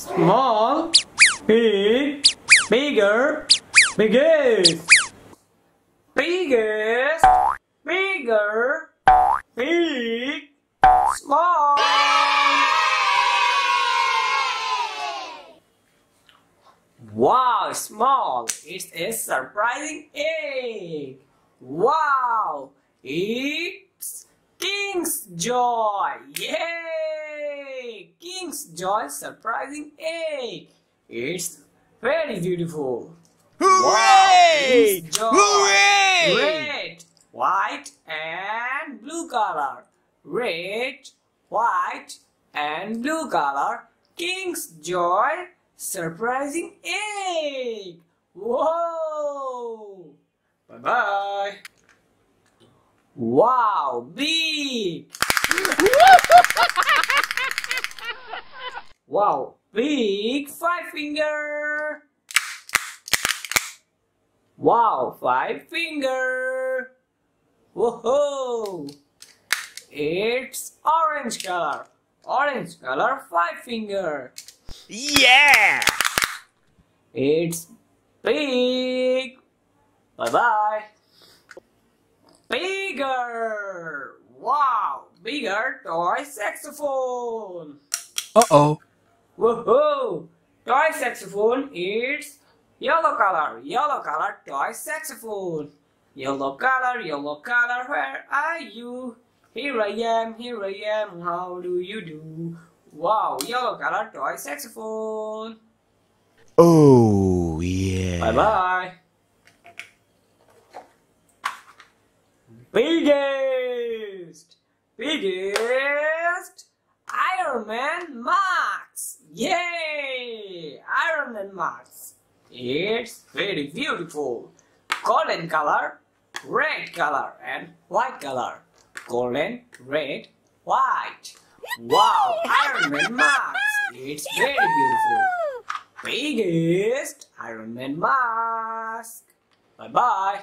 small, big, bigger, biggest, biggest, bigger, big, small. Wow, small. It's a surprising egg. Wow, it's Kinder Joy. Yay! Kinder Joy surprising egg. It's very beautiful. Hooray! Hooray! Red, white, and blue color. Red, white, and blue color. Kinder Joy surprising egg. Whoa! Bye bye. Wow, big. Wow, big five finger. Wow, five finger. Whoa! It's orange color. Orange color, five finger. Yeah! It's big. Bye bye. Bigger. Wow, bigger toy saxophone. Uh-oh. Woohoo! Toy saxophone is yellow color. Yellow color toy saxophone. Yellow color, yellow color, where are you? Here I am, here I am, how do you do? Wow, yellow color toy saxophone. Oh, yeah. Bye bye. Biggest, biggest Iron Man Max. Yay! Iron Man Max. It's very beautiful. Golden color, red color, and white color. Golden, red, white. Wow, Iron Man Max. It's very beautiful biggest Iron Man mask. Bye bye.